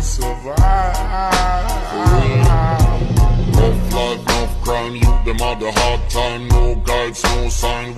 to survive. Rough life, rough crime, you them had a hard time, no guides, no sign.